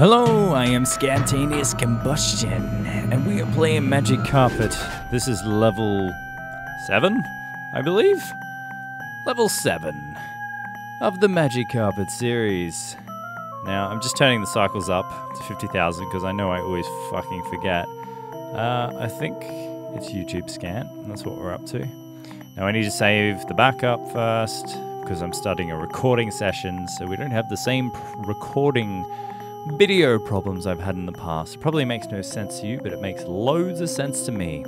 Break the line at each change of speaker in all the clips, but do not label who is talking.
Hello, I am Scantanious Combustion, and we are playing Magic Carpet. This is level 7, I believe? Level 7 of the Magic Carpet series. Now, I'm just turning the cycles up to 50,000 because I know I always fucking forget. Uh, I think it's YouTube scan, that's what we're up to. Now, I need to save the backup first because I'm starting a recording session, so we don't have the same recording video problems I've had in the past. Probably makes no sense to you, but it makes loads of sense to me.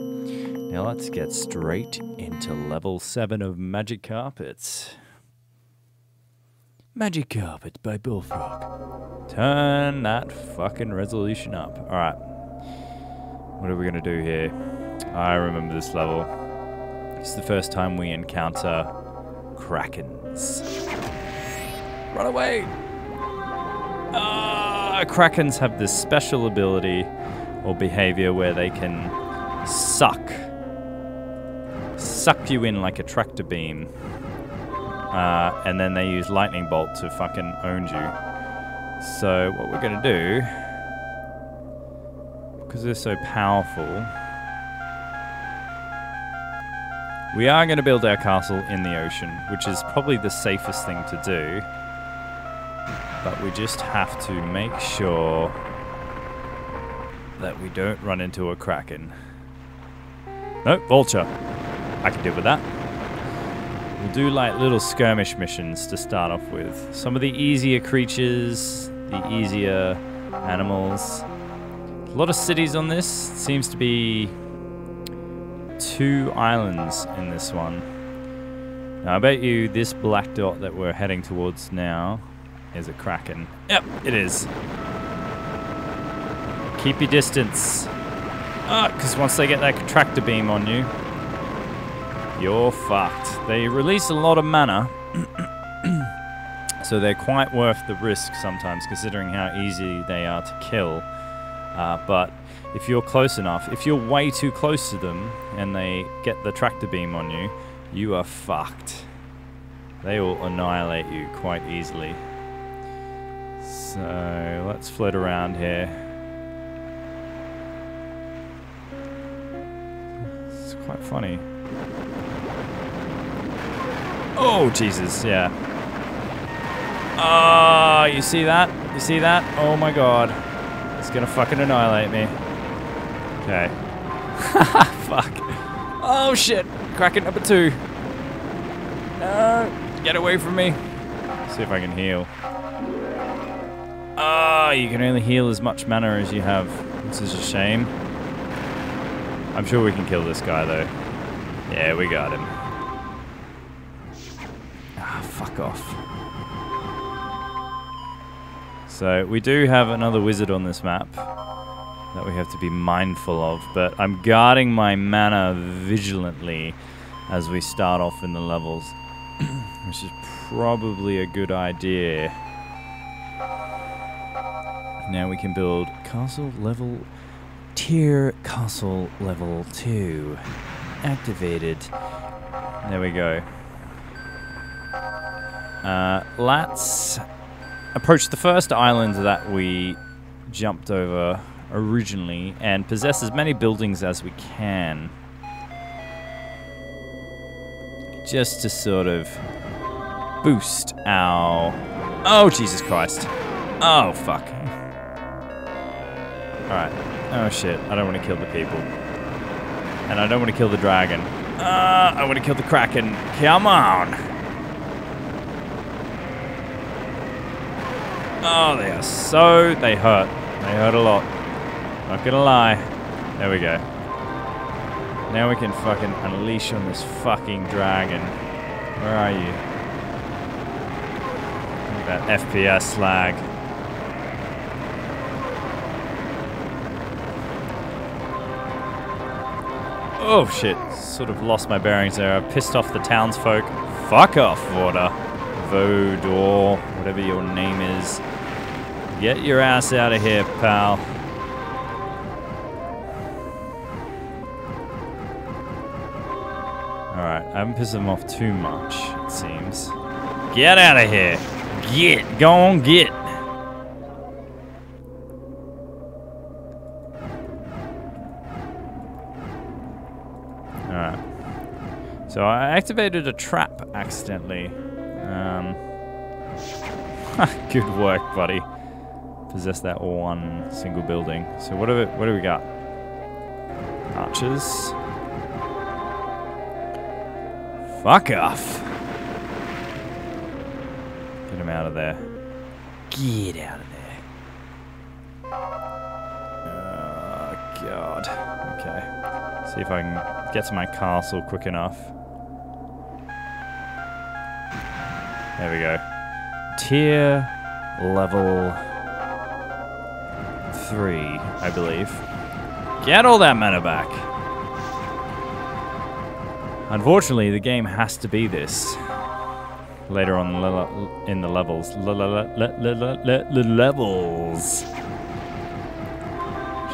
Now let's get straight into level 7 of Magic Carpets. Magic Carpet by Bullfrog. Turn that fucking resolution up. Alright. What are we gonna do here? I remember this level. It's the first time we encounter Krakens. Run away! Ah, Krakens have this special ability or behavior where they can suck. Suck you in like a tractor beam. Uh, and then they use lightning bolt to fucking own you. So what we're gonna do, because they're so powerful, we are going to build our castle in the ocean, which is probably the safest thing to do. But we just have to make sure that we don't run into a kraken. No, vulture. I can deal with that. We'll do like little skirmish missions to start off with. Some of the easier creatures, the easier animals. A lot of cities on this. Seems to be two islands in this one. Now I bet you this black dot that we're heading towards now is a kraken. Yep, it is. Keep your distance. Because once they get that tractor beam on you, you're fucked. They release a lot of mana, so they're quite worth the risk sometimes, considering how easy they are to kill. Uh, but if you're close enough, if you're way too close to them and they get the tractor beam on you, you are fucked. They will annihilate you quite easily. So let's float around here. It's quite funny. Oh, Jesus, yeah. Ah, you see that? You see that? Oh my god. It's gonna fucking annihilate me. Okay. Fuck. Oh shit. Kraken number two. No. Get away from me. See if I can heal. Ah, you can only heal as much mana as you have. This is a shame. I'm sure we can kill this guy though. Yeah, we got him. Ah, fuck off. So we do have another wizard on this map that we have to be mindful of, but I'm guarding my mana vigilantly as we start off in the levels, which is probably a good idea. Now we can build castle level tier castle level 2 activated. There we go. Uh, let's approach the first island that we jumped over originally and possess as many buildings as we can. Just to sort of boost our... Oh, Jesus Christ. Oh, fuck. Alright. Oh, shit. I don't want to kill the people. And I don't want to kill the dragon. Uh, I want to kill the kraken. Come on. Oh, they are so... They hurt. They hurt a lot. Not gonna lie. There we go. Now we can fucking unleash on this fucking dragon. Where are you? That FPS lag. Oh shit, sort of lost my bearings there. I pissed off the townsfolk. Fuck off, water. Vodor, whatever your name is. Get your ass out of here, pal. Alright, I haven't pissed them off too much, it seems. Get out of here! Get! Go on, get! So I activated a trap accidentally. Um, good work, buddy. Possess that one single building. So what do we, what do we got? Archers. Fuck off. Get him out of there. Get out of there. Oh, God. Okay. See if I can get to my castle quick enough. There we go. Tier level 3, I believe. Get all that mana back. Unfortunately, the game has to be this. Later on in the levels. Levels.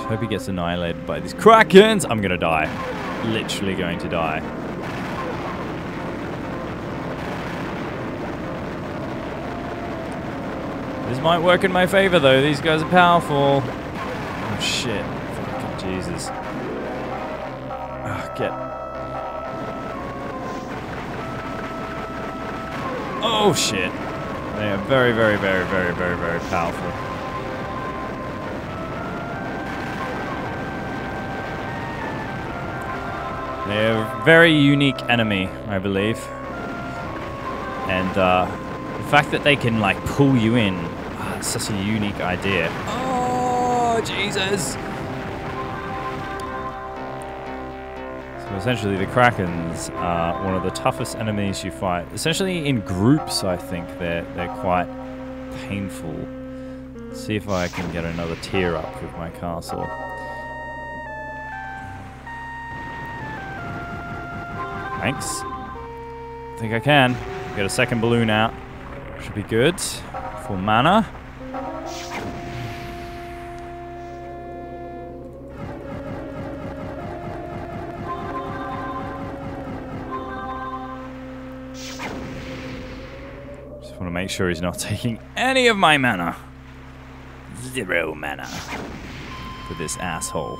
Hope he gets annihilated by these krakens. I'm gonna die. Literally going to die. This might work in my favor, though. These guys are powerful. Oh, shit. Fucking Jesus. Oh, get... Oh, shit. They are very, very, very, very, very, very powerful. They're a very unique enemy, I believe. And, uh, the fact that they can, like, pull you in that's such a unique idea. Oh, Jesus! So essentially, the Krakens are one of the toughest enemies you fight. Essentially, in groups, I think they're they're quite painful. Let's see if I can get another tier up with my castle. Thanks. I think I can. Get a second balloon out. Should be good. For mana. Make sure he's not taking any of my mana. Zero mana. For this asshole.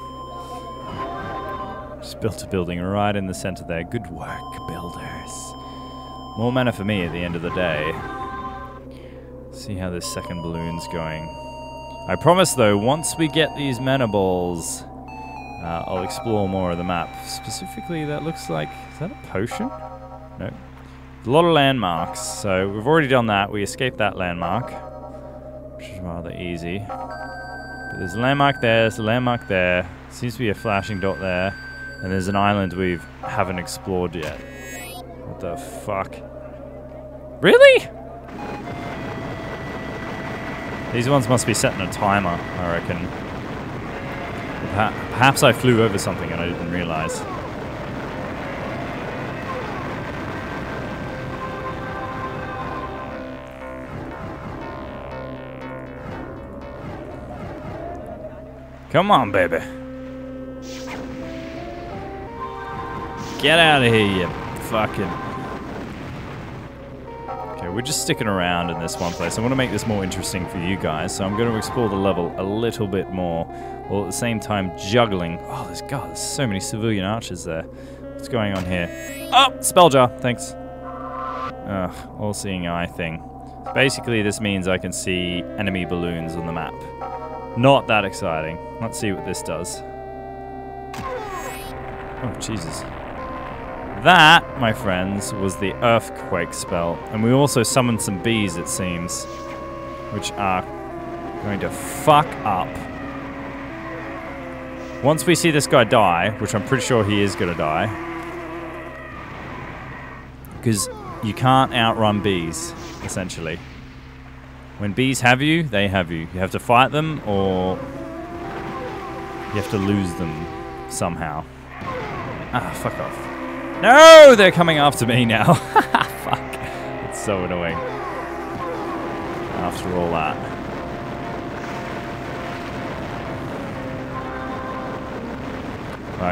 Just built a building right in the center there. Good work, builders. More mana for me at the end of the day. See how this second balloon's going. I promise though, once we get these mana balls, uh, I'll explore more of the map. Specifically, that looks like... Is that a potion? No, a lot of landmarks, so we've already done that. We escaped that landmark, which is rather easy. But there's a landmark there, there's a landmark there. Seems to be a flashing dot there. And there's an island we haven't explored yet. What the fuck? Really? These ones must be setting a timer, I reckon. Perhaps I flew over something and I didn't realize. Come on, baby. Get out of here, you fucking... Okay, we're just sticking around in this one place. I want to make this more interesting for you guys, so I'm going to explore the level a little bit more, while at the same time juggling... Oh, there's, God, there's so many civilian archers there. What's going on here? Oh, spell jar, thanks. Ugh, all-seeing eye thing. Basically, this means I can see enemy balloons on the map. Not that exciting. Let's see what this does. Oh, Jesus. That, my friends, was the Earthquake spell. And we also summoned some bees, it seems. Which are going to fuck up. Once we see this guy die, which I'm pretty sure he is going to die. Because you can't outrun bees, essentially. When bees have you, they have you. You have to fight them or you have to lose them somehow. Ah, fuck off. No, they're coming after me now. fuck. It's so annoying. After all that.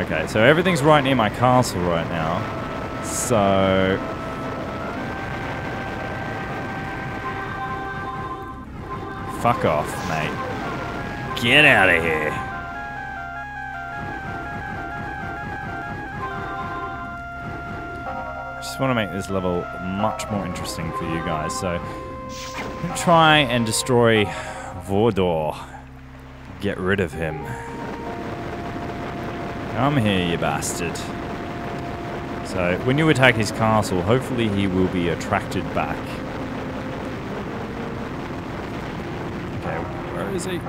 Okay, so everything's right near my castle right now. So Fuck off, mate. Get out of here. I just want to make this level much more interesting for you guys. So, try and destroy Vodor. Get rid of him. Come here, you bastard. So, when you attack his castle, hopefully he will be attracted back. Okay, So he's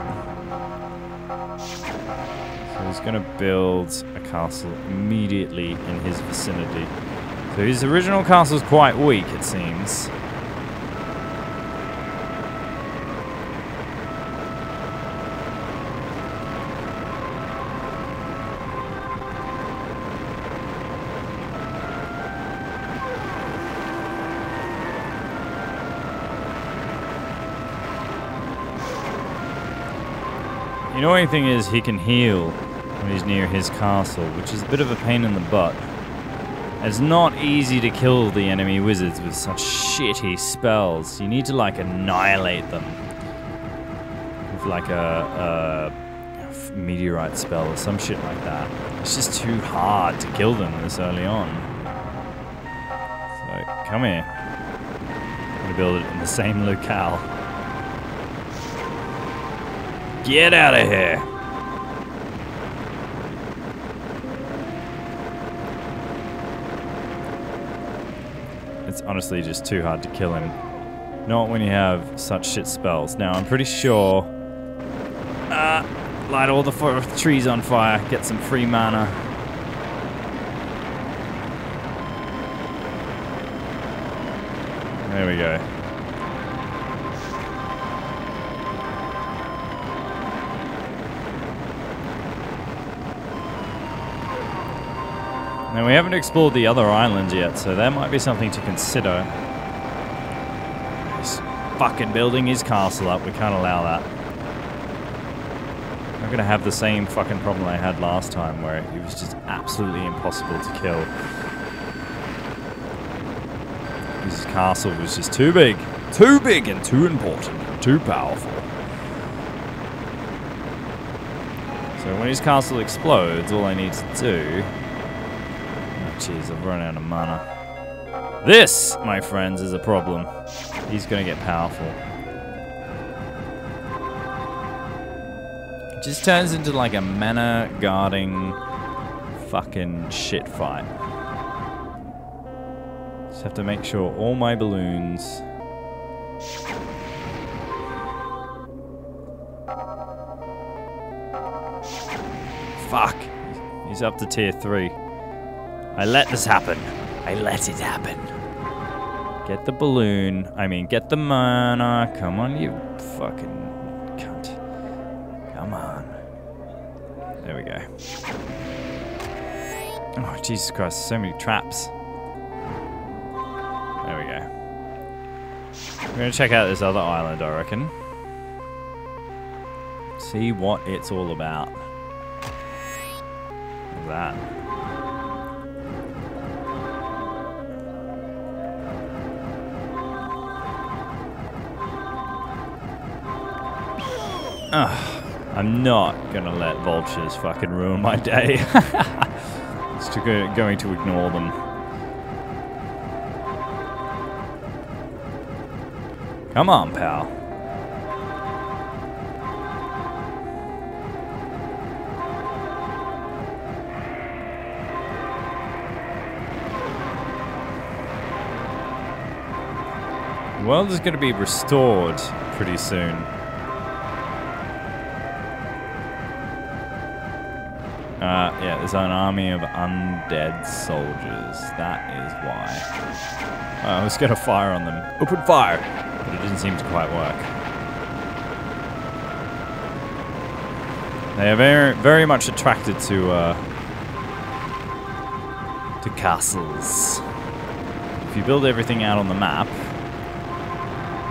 going to build a castle immediately in his vicinity. So his original castle is quite weak, it seems. The annoying thing is he can heal when he's near his castle, which is a bit of a pain in the butt. It's not easy to kill the enemy wizards with such shitty spells. You need to like annihilate them with like a, a meteorite spell or some shit like that. It's just too hard to kill them this early on. So come here. I'm gonna build it in the same locale. Get out of here! It's honestly just too hard to kill him. Not when you have such shit spells. Now, I'm pretty sure... Uh, light all the trees on fire, get some free mana. There we go. Now we haven't explored the other islands yet, so that might be something to consider. He's fucking building his castle up, we can't allow that. I'm gonna have the same fucking problem I had last time where it was just absolutely impossible to kill. His castle was just too big. Too big and too important and too powerful. So when his castle explodes, all I need to do Jeez, I've run out of mana. This, my friends, is a problem. He's gonna get powerful. It just turns into like a mana guarding fucking shit fight. Just have to make sure all my balloons Fuck. He's up to tier 3. I let this happen. I let it happen. Get the balloon. I mean, get the mana. Come on, you fucking cunt. Come on. There we go. Oh, Jesus Christ, so many traps. There we go. We're going to check out this other island, I reckon. See what it's all about. That? Ugh, I'm not gonna let vultures fucking ruin my day. Go, going to ignore them. Come on, pal. The world is going to be restored pretty soon. Uh, yeah, there's an army of undead soldiers. That is why. Was going to fire on them. Open fire! But it didn't seem to quite work. They are very, very much attracted to, uh, to castles. If you build everything out on the map,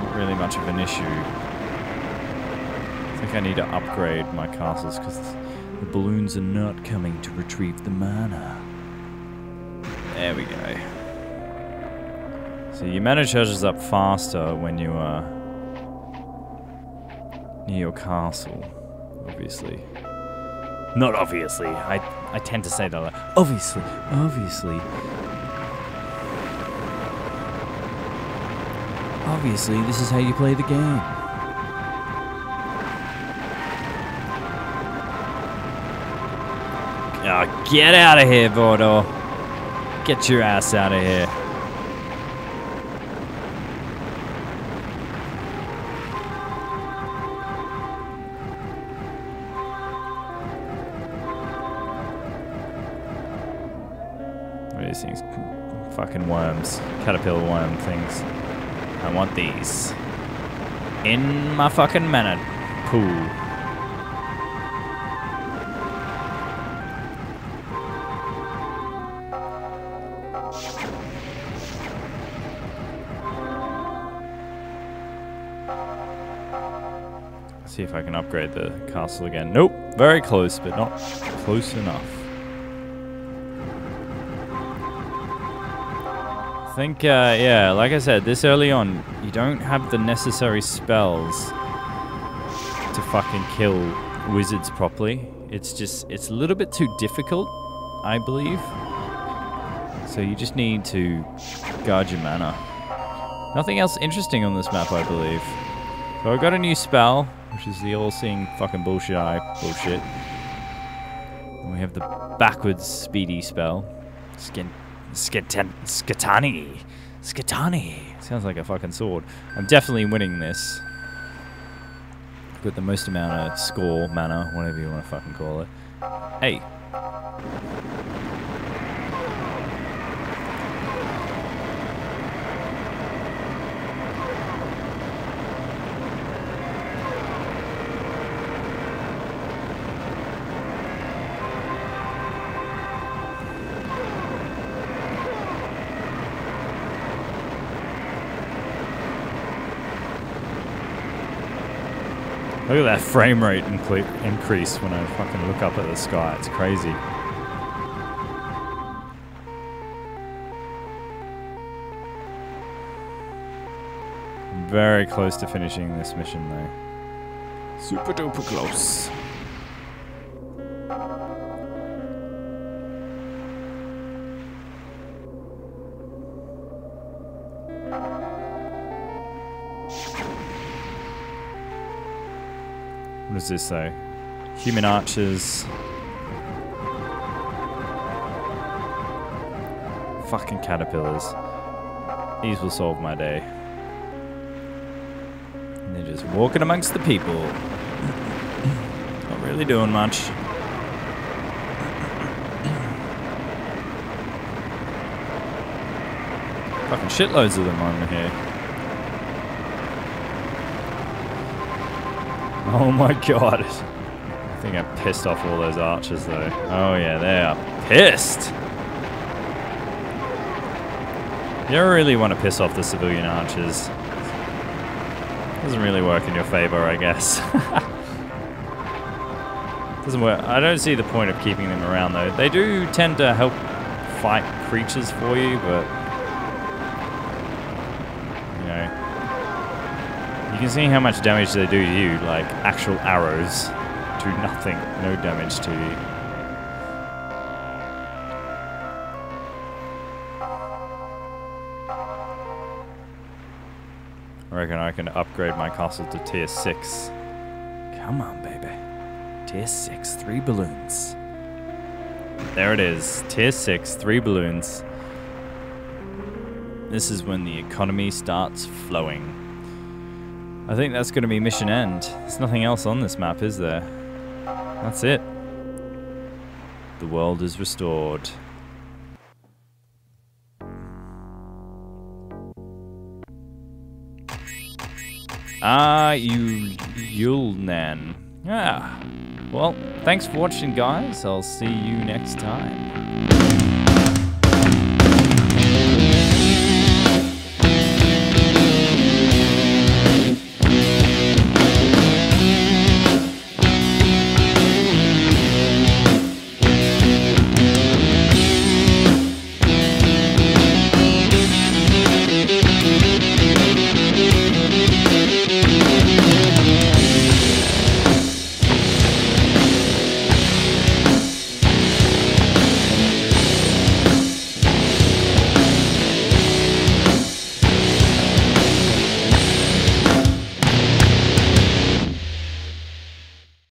not really much of an issue. I think I need to upgrade my castles because the balloons are not coming to retrieve the mana. There we go. So your mana charges up faster when you are near your castle, obviously. Not obviously. I I tend to say that. Obviously, obviously. Obviously, this is how you play the game. Oh, get out of here, Bordo. Get your ass out of here. What are these things? Fucking worms. Caterpillar worm things. I want these. In my fucking mana pool. See if I can upgrade the castle again. Nope. Very close, but not close enough. I think, uh, yeah, like I said, this early on, you don't have the necessary spells to fucking kill wizards properly. It's just, it's a little bit too difficult, I believe. So you just need to guard your mana. Nothing else interesting on this map, I believe. So I got a new spell, which is the all-seeing fucking bullshit eye bullshit. And we have the backwards speedy spell. Skin Skatan Skatani. Skatani. Sounds like a fucking sword. I'm definitely winning this. Got the most amount of score, mana, whatever you want to fucking call it. Hey. Look at that frame rate incre- increase when I fucking look up at the sky. It's crazy. Very close to finishing this mission though. Super duper close. What does this say? Human archers. Fucking caterpillars. These will solve my day. And they're just walking amongst the people. Not really doing much. Fucking shitloads of them on here. Oh my god. I think I pissed off all those archers though. Oh yeah, they are pissed. You don't really want to piss off the civilian archers. Doesn't really work in your favor, I guess. Doesn't work. I don't see the point of keeping them around though. They do tend to help fight creatures for you, but you can see how much damage they do to you, like actual arrows do nothing, no damage to you. I reckon I can upgrade my castle to tier 6. Come on, baby. Tier 6, three balloons. There it is. Tier 6, three balloons. This is when the economy starts flowing. I think that's going to be mission end. There's nothing else on this map, is there? That's it. The world is restored. Ah, you Ulnan. Ah. Well, thanks for watching, guys. I'll see you next time.